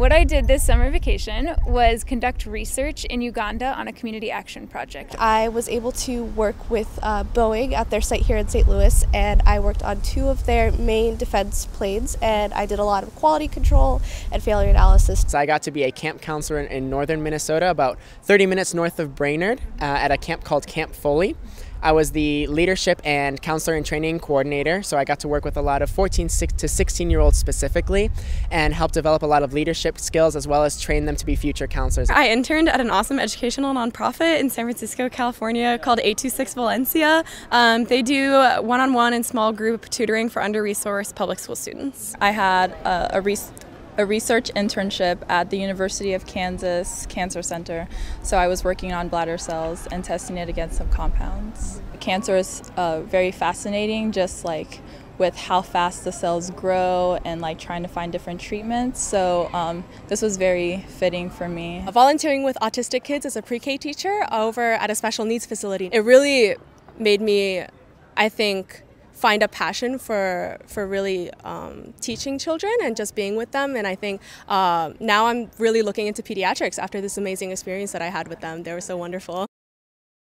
What I did this summer vacation was conduct research in Uganda on a community action project. I was able to work with uh, Boeing at their site here in St. Louis, and I worked on two of their main defense planes, and I did a lot of quality control and failure analysis. So I got to be a camp counselor in northern Minnesota, about 30 minutes north of Brainerd, uh, at a camp called Camp Foley. I was the leadership and counselor and training coordinator, so I got to work with a lot of 14 to 16 year olds specifically and help develop a lot of leadership skills as well as train them to be future counselors. I interned at an awesome educational nonprofit in San Francisco, California called 826 Valencia. Um, they do one on one and small group tutoring for under resourced public school students. I had a, a a research internship at the University of Kansas Cancer Center. So I was working on bladder cells and testing it against some compounds. Cancer is uh, very fascinating, just like with how fast the cells grow and like trying to find different treatments. So um, this was very fitting for me. Volunteering with autistic kids as a pre-K teacher over at a special needs facility, it really made me, I think, find a passion for for really um, teaching children and just being with them. And I think uh, now I'm really looking into pediatrics after this amazing experience that I had with them. They were so wonderful.